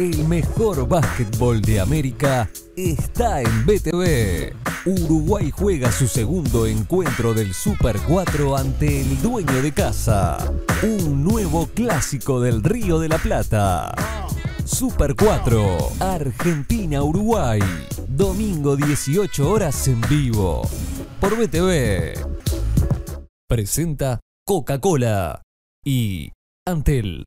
El mejor básquetbol de América está en BTV. Uruguay juega su segundo encuentro del Super 4 ante el dueño de casa. Un nuevo clásico del Río de la Plata. Super 4, Argentina-Uruguay. Domingo 18 horas en vivo. Por BTV. Presenta Coca-Cola y Antel.